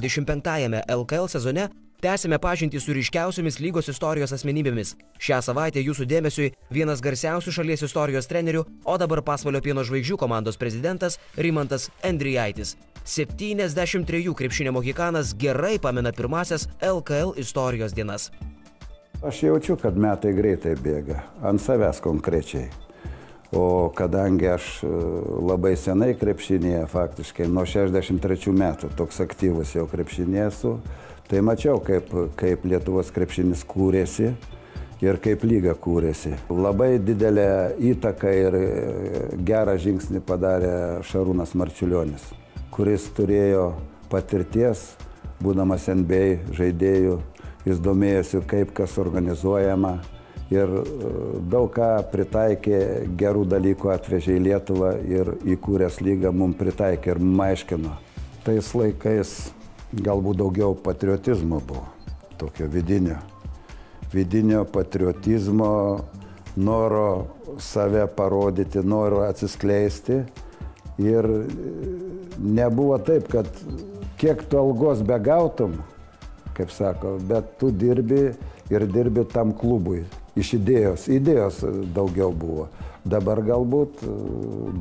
25-ąjame LKL sezone tęsime pažintį su ryškiausiomis lygos istorijos asmenybėmis. Šią savaitę jūsų dėmesiui vienas garsiausių šalies istorijos trenerių, o dabar pasvalio pieno žvaigždžių komandos prezidentas Rimantas Endrijaitis. 73 krepšinio mohikanas gerai pamena pirmasias LKL istorijos dienas. Aš jaučiu, kad metai greitai bėga, ant savęs konkrečiai. O kadangi aš e, labai senai krepšinėje, faktiškai nuo 63 metų toks aktyvus jau krepšinėje esu, tai mačiau, kaip, kaip Lietuvos krepšinis kūrėsi ir kaip lyga kūrėsi. Labai didelę įtaką ir e, gerą žingsnį padarė Šarūnas Marčiulionis, kuris turėjo patirties, būdamas NBA žaidėjų, jis domėjosi, kaip kas organizuojama ir e, daug ką pritaikė, gerų dalykų atvežė į Lietuvą ir įkūręs lygą mums pritaikė ir maiškino. Tais laikais galbūt daugiau patriotizmo buvo, tokio vidinio. Vidinio patriotizmo, noro save parodyti, noro atsiskleisti. Ir nebuvo taip, kad kiek tu algos begautum, kaip sako, bet tu dirbi ir dirbi tam klubui iš idėjos. Idėjos daugiau buvo. Dabar galbūt e,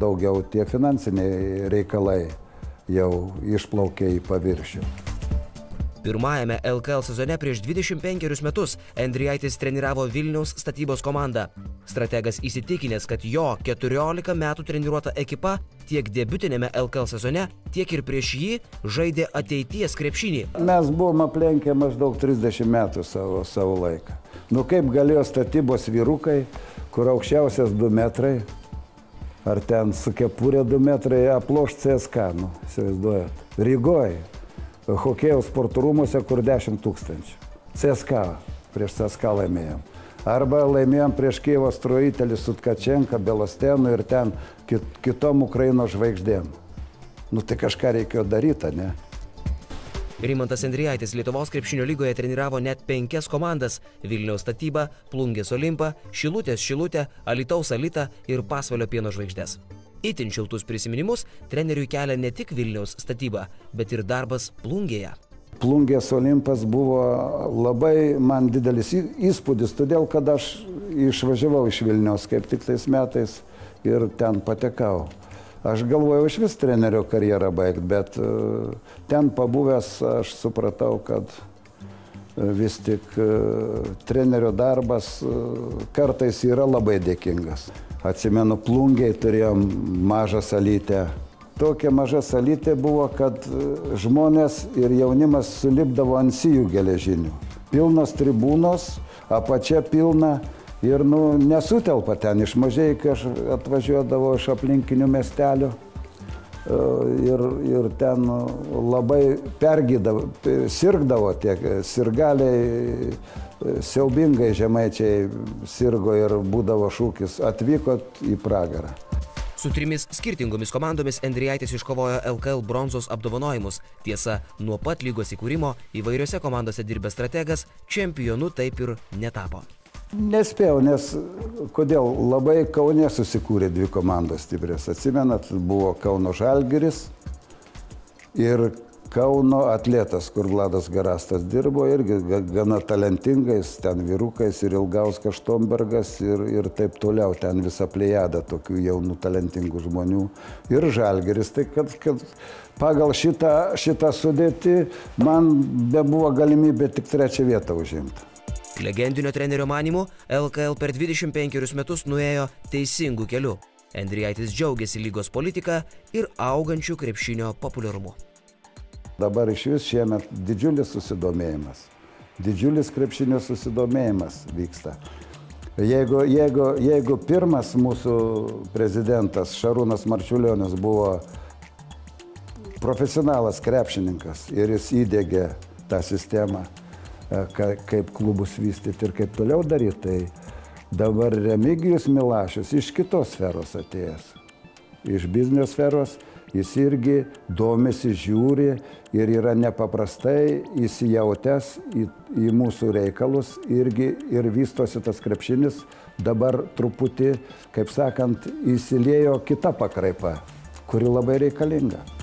daugiau tie finansiniai reikalai jau išplaukė į paviršių. Pirmajame LKL sezone prieš 25 metus Endrijaitis treniravo Vilniaus statybos komandą. Strategas įsitikinęs, kad jo 14 metų treniruota ekipa tiek debutinėme LKL sezone, tiek ir prieš jį žaidė ateities krepšinį. Mes buvom aplenkę maždaug 30 metų savo, savo laiką. Nu kaip galėjo statybos vyrukai, kur aukščiausias 2 metrai, ar ten su kepurė 2 metrai aploš CSK, nu, įsivaizduojat. Rygoje, hokėjų sporto rūmose, kur 10 tūkstančių. CSK, prieš CSK laimėjom. Arba laimėjom prieš Kievo Struitelį su Tkačenka, Belostenu ir ten kit, kitom Ukraino žvaigždėm. Nu tai kažką reikėjo daryti, ne? Rimantas Endrijaitis Lietuvos krepšinio lygoje treniravo net penkias komandas - Vilniaus statybą, Plungės Olimpą, Šilutės Šilutę, Alitaus Alitą ir Pasvalio pieno žvaigždės. Itin šiltus prisiminimus treneriui kelia ne tik Vilniaus statyba, bet ir darbas Plungėje. Plungės Olimpas buvo labai man didelis įspūdis, todėl kad aš išvažiavau iš Vilniaus kaip tik tais metais ir ten patekau. Aš galvojau iš vis trenerio karjerą baigti, bet e, ten pabuvęs aš supratau, kad vis tik e, trenerio darbas kartais yra labai dėkingas. Atsimenu, plungiai turėjom mažą salytę. Tokia maža salytė buvo, kad žmonės ir jaunimas sulipdavo ant sijų geležinių. Pilnos tribūnos, apačia pilna Ir nu, nesutelpa ten, iš mažai, kai aš atvažiuodavau iš aplinkinių miestelių. E, ir, ir ten labai pergydavo, sirgdavo tiek sirgaliai, e, siaubingai žemaičiai sirgo ir būdavo šūkis atvykot į pragarą. Su trimis skirtingomis komandomis Endrijaitis iškovojo LKL bronzos apdovanojimus. Tiesa, nuo pat lygos įkūrimo įvairiose komandose dirbęs strategas čempionu taip ir netapo. Nespėjau, nes kodėl labai Kaune susikūrė dvi komandos stiprios. Atsimenat, buvo Kauno Žalgiris ir Kauno atletas, kur Vladas Garastas dirbo, irgi gana talentingais, ten vyrukais ir Ilgauskas Štombergas ir, ir taip toliau, ten visa plėjada tokių jaunų talentingų žmonių. Ir Žalgeris, tai kad, kad pagal šitą, šitą sudėtį man bebuvo galimybė tik trečią vietą užimti. Legendinio trenerio manimu, LKL per 25 metus nuėjo teisingų kelių. Endrijaitis džiaugiasi lygos politika ir augančių krepšinio populiarumu. Dabar iš vis šiemet didžiulis susidomėjimas. Didžiulis krepšinio susidomėjimas vyksta. Jeigu, jeigu, jeigu pirmas mūsų prezidentas Šarūnas Marčiulionis buvo profesionalas krepšininkas ir jis įdėgė tą sistemą, kaip klubus vystyti ir kaip toliau daryti. Tai dabar Remigijus Milašius iš kitos sferos atėjęs. Iš biznio sferos jis irgi domisi, žiūri ir yra nepaprastai įsijautęs į, į mūsų reikalus irgi ir vystosi tas krepšinis. Dabar truputį, kaip sakant, įsilėjo kita pakraipa, kuri labai reikalinga.